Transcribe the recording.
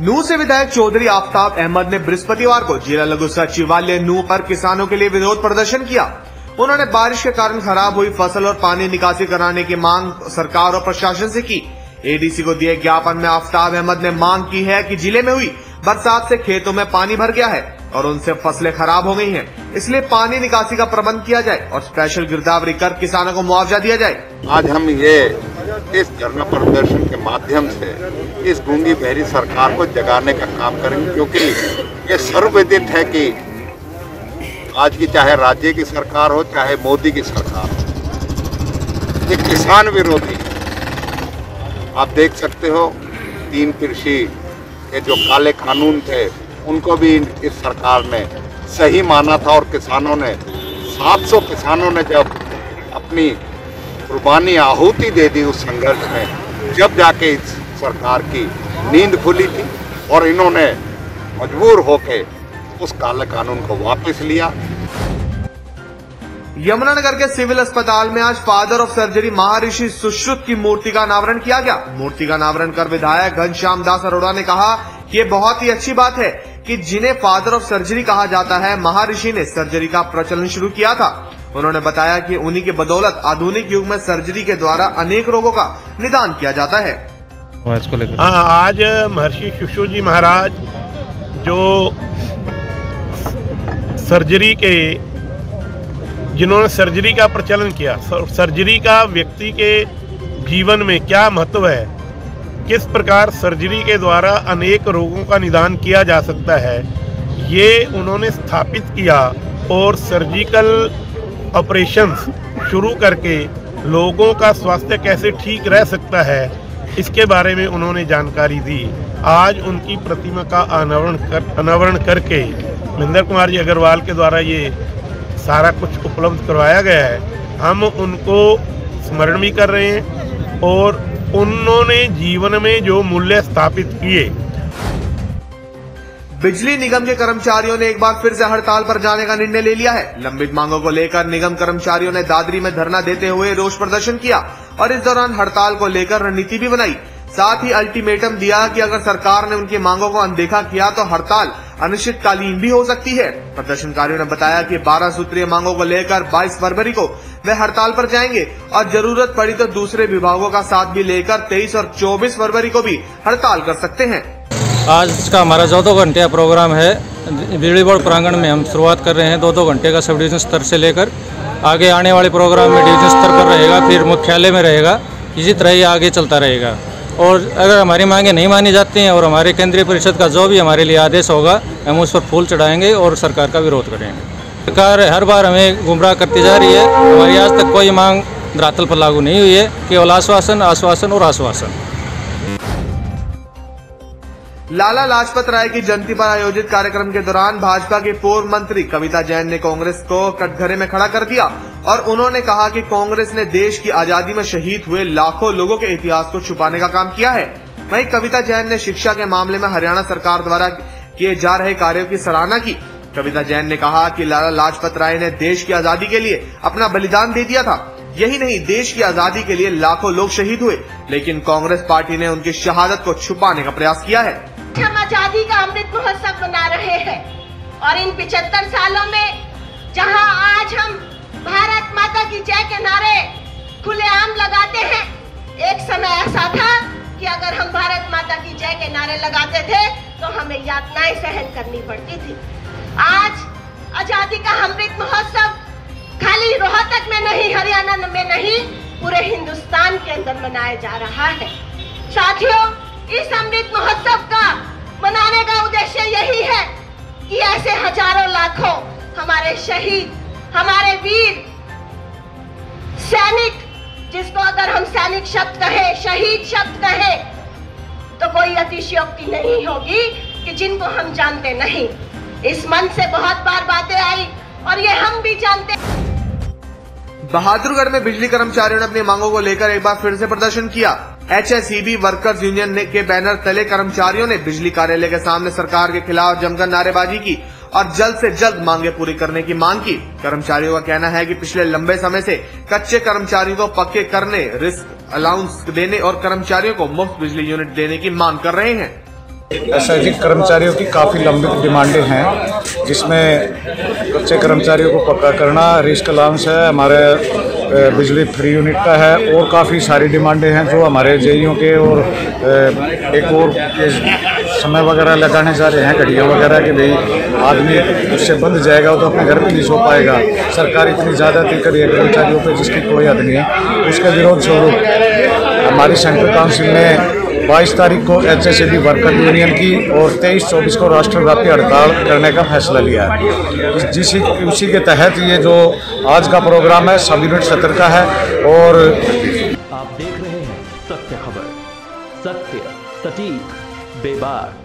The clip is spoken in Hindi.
नू से विधायक चौधरी आफ्ताब अहमद ने बृहस्पतिवार को जिला लघु सचिवालय नू पर किसानों के लिए विरोध प्रदर्शन किया। उन्होंने बारिश के कारण खराब हुई फ़सल और पानी निकासी कराने की मांग सरकार और प्रशासन से की। एडीसी को दिए ज्ञापन में आफ्ताब अहमद ने मांग की है कि ज़िले में हुई बरसात से खेतों में पानी भर गया है और उनसे फ़सलें खराब हो गई हैं। इसलिए पानी निकासी का प्रबंध किया जाए और स्पेशल गिरदावरी कर किसानों को मुआवजा दिया जाए। आज हम ये इस धरना प्रदर्शन के माध्यम से इस गूँगी बहरी सरकार को जगाने का काम करेंगे, क्योंकि ये सर्वविदित है कि आज की चाहे राज्य की सरकार हो, चाहे मोदी की सरकार हो, ये किसान विरोधी। आप देख सकते हो, तीन कृषि के जो काले कानून थे, उनको भी इस सरकार ने सही माना था और किसानों ने 700 किसानों ने जब अपनी कुर्बानी आहुति दे दी उस संघर्ष में, जब जाके इस सरकार की नींद खुली थी और इन्होंने मजबूर होके उस काले कानून को वापस लिया। यमुनानगर के सिविल अस्पताल में आज फादर ऑफ़ सर्जरी महर्षि सुश्रुत की मूर्ति का अनावरण किया गया। मूर्ति का अनावरण कर विधायक घनश्याम दास अरोड़ा ने कहा कि ये बहुत ही अच्छी बात है कि जिन्हें फादर ऑफ़ सर्जरी कहा जाता है, महर्षि ने सर्जरी का प्रचलन शुरू किया था। उन्होंने बताया कि उन्हीं की बदौलत आधुनिक युग में सर्जरी के द्वारा अनेक रोगों का निदान किया जाता है। इसको लेकर। हाँ आज महर्षि शिशु जी महाराज जो सर्जरी के, जिन्होंने सर्जरी का प्रचलन किया सर्जरी का व्यक्ति के जीवन में क्या महत्व है? किस प्रकार सर्जरी के द्वारा अनेक रोगों का निदान किया जा सकता है? ये उन्होंने स्थापित किया और सर्जिकल ऑपरेशंस शुरू करके लोगों का स्वास्थ्य कैसे ठीक रह सकता है? इसके बारे में उन्होंने जानकारी दी। आज उनकी प्रतिमा का अनावरण कर, अनावरण करके महेंद्र कुमार जी अग्रवाल के द्वारा ये सारा कुछ उपलब्ध करवाया गया है। हम उनको स्मरण भी कर रहे हैं और उन्होंने जीवन में जो मूल्य स्थापित किए। बिजली निगम के कर्मचारियों ने एक बार फिर से हड़ताल पर जाने का निर्णय ले लिया है। लंबित मांगों को लेकर निगम कर्मचारियों ने दादरी में धरना देते हुए रोष प्रदर्शन किया। और इस दौरान हड़ताल को लेकर रणनीति भी बनाई। साथ ही अल्टीमेटम दिया कि अगर सरकार ने उनकी मांगों को अनदेखा किया तो हड़ताल अनिश्चितकालीन भी हो सकती है। प्रदर्शनकारियों ने बताया कि 12 सूत्रीय मांगों को लेकर 22 फरवरी को वे हड़ताल पर जाएँगे और ज़रूरत पड़ी तो दूसरे विभागों का साथ भी लेकर 23 और 24 फरवरी को भी हड़ताल कर सकते हैं। आज का हमारा चौदह घंटे का प्रोग्राम है। बिजली बोर्ड प्रांगण में हम शुरुआत कर रहे हैं। दो दो घंटे का सब डिवीज़न स्तर से लेकर आगे आने वाले प्रोग्राम में डिवीज़न स्तर पर रहेगा, फिर मुख्यालय में रहेगा, इसी तरह ही आगे चलता रहेगा। और अगर हमारी मांगे नहीं मानी जाती हैं और हमारे केंद्रीय परिषद का जो भी हमारे लिए आदेश होगा, हम उस पर फूल चढ़ाएँगे और सरकार का विरोध करेंगे। सरकार हर बार हमें गुमराह करती जा रही है। हमारी आज तक कोई मांग धरातल पर लागू नहीं हुई है केवल आश्वासन आश्वासन और आश्वासन। लाला लाजपत राय की जयंती पर आयोजित कार्यक्रम के दौरान भाजपा की पूर्व मंत्री कविता जैन ने कांग्रेस को कटघरे में खड़ा कर दिया और उन्होंने कहा कि कांग्रेस ने देश की आज़ादी में शहीद हुए लाखों लोगों के इतिहास को छुपाने का काम किया है। वहीं कविता जैन ने शिक्षा के मामले में हरियाणा सरकार द्वारा किए जा रहे कार्यो की सराहना की। कविता जैन ने कहा की लाला लाजपत राय ने देश की आज़ादी के लिए अपना बलिदान दे दिया था। यही नहीं, देश की आज़ादी के लिए लाखों लोग शहीद हुए, लेकिन कांग्रेस पार्टी ने उनकी शहादत को छुपाने का प्रयास किया है। हम आज़ादी का अमृत महोत्सव मना रहे हैं। और इन पिछहत्तर सालों में जहाँ आज हम भारत माता की जय के नारे खुलेआम लगाते हैं, एक समय ऐसा था कि अगर हम भारत माता की जय के नारे लगाते थे तो हमें यातनाएँ सहन करनी पड़ती थी। आज आज़ादी का अमृत महोत्सव खाली रोहतक में नहीं, हरियाणा में नहीं, पूरे हिंदुस्तान के अंदर मनाया जा रहा है। साथियों, इस अमृत महोत्सव का मनाने का उद्देश्य यही है कि ऐसे हज़ारों लाखों हमारे शहीद, हमारे वीर, सैनिक, जिसको अगर हम सैनिक शब्द कहे, शहीद शब्द कहे तो कोई अतिशयोक्ति नहीं होगी कि जिनको हम जानते नहीं। इस मन से बहुत बार बातें आई और ये हम भी जानते। बहादुरगढ़ में बिजली कर्मचारियों ने अपनी मांगों को लेकर एक बार फिर से प्रदर्शन किया। एच वर्कर्स यूनियन ने के बैनर तले कर्मचारियों ने बिजली कार्यालय के सामने सरकार के खिलाफ जमकर नारेबाजी की और जल्द से जल्द मांगे पूरी करने की मांग की। कर्मचारियों का कहना है कि पिछले लंबे समय से कच्चे कर्मचारियों को पक्के करने, रिस्क अलाउंस देने और कर्मचारियों को मुफ़्त बिजली यूनिट देने की मांग कर रहे हैं। एस कर्मचारियों की काफ़ी लंबित डिमांडें हैं, जिसमें कच्चे कर्मचारियों को पक्का करना, रिस्क अलाउंस है, हमारे बिजली फ्री यूनिट का है और काफ़ी सारी डिमांडें हैं जो हमारे जेईओ के और एक और समय वगैरह लगाने जा रहे हैं, घड़ियाँ वगैरह के भाई आदमी उससे बंद जाएगा तो अपने घर पर नहीं सो पाएगा। सरकार इतनी ज़्यादा थी करी है कर्मचारियों पर जिसकी कोई हद नहीं है, उसके विरोध स्वरूप हमारी सेंट्रल काउंसिल ने 22 तारीख को एच एस वर्कर यूनियन की और 23 चौबीस को राष्ट्रव्यापी हड़ताल करने का फैसला लिया है। जिस उसी के तहत ये जो आज का प्रोग्राम है, सब यूनिट सत्र का है और आप देख रहे हैं सत्य खबर। सत्य, सटीक, बेबाक।